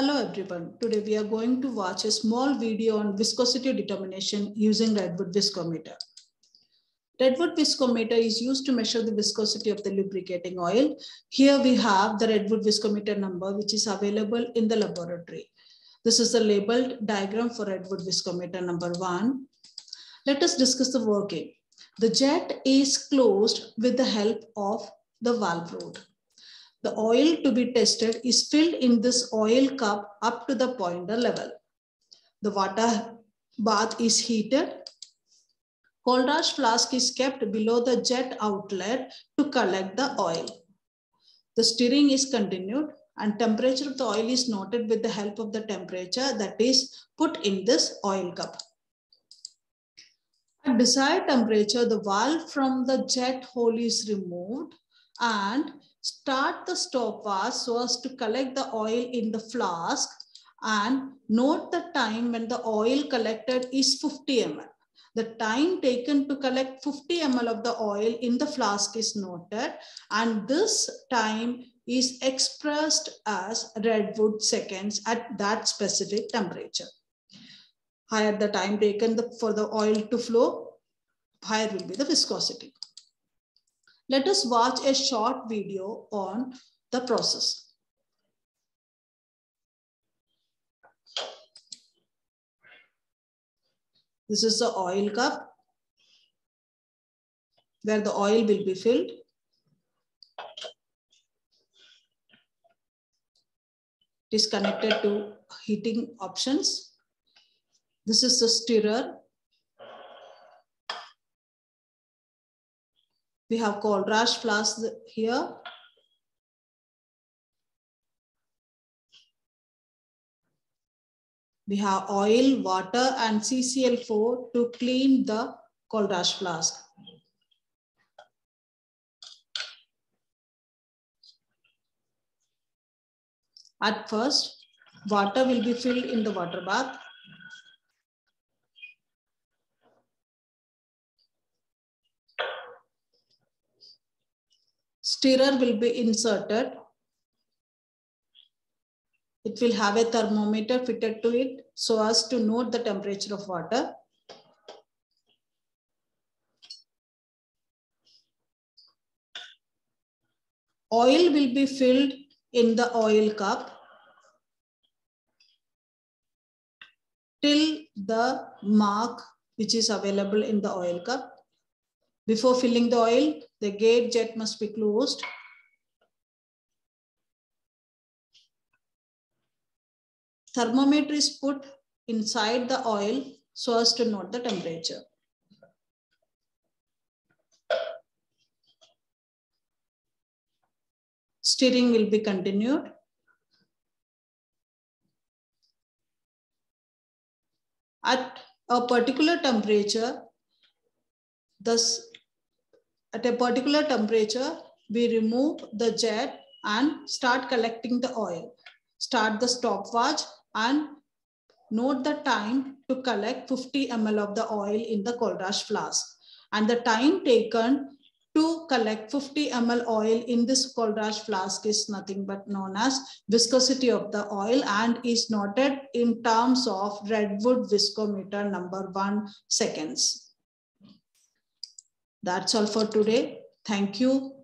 Hello everyone. Today we are going to watch a small video on viscosity determination using Redwood viscometer. Redwood viscometer is used to measure the viscosity of the lubricating oil. Here we have the Redwood viscometer number which is available in the laboratory. This is the labeled diagram for Redwood viscometer number one. Let us discuss the working. The jet is closed with the help of the valve rod. The oil to be tested is filled in this oil cup up to the pointer level. The water bath is heated. Kohlrausch flask is kept below the jet outlet to collect the oil. The stirring is continued and temperature of the oil is noted with the help of the temperature that is put in this oil cup. At desired temperature, the valve from the jet hole is removed and start the stop stopwatch so as to collect the oil in the flask and note the time when the oil collected is 50 ml. The time taken to collect 50 ml of the oil in the flask is noted and this time is expressed as redwood seconds at that specific temperature. Higher the time taken for the oil to flow, higher will be the viscosity. Let us watch a short video on the process. This is the oil cup where the oil will be filled. It is connected to heating options. This is the stirrer We have Kohlrausch flask here. We have oil, water, and CCl4 to clean the Kohlrausch flask. At first, water will be filled in the water bath. Stirrer will be inserted. It will have a thermometer fitted to it so as to note the temperature of water. Oil will be filled in the oil cup till the mark which is available in the oil cup. Before filling the oil, the gate jet must be closed. Thermometer is put inside the oil so as to note the temperature. Stirring will be continued. At a particular temperature, thus at a particular temperature, we remove the jet and start collecting the oil. Start the stopwatch and note the time to collect 50 ml of the oil in the Kohlrausch flask. And the time taken to collect 50 ml oil in this Kohlrausch flask is nothing but known as viscosity of the oil and is noted in terms of redwood viscometer number one seconds. That's all for today. Thank you.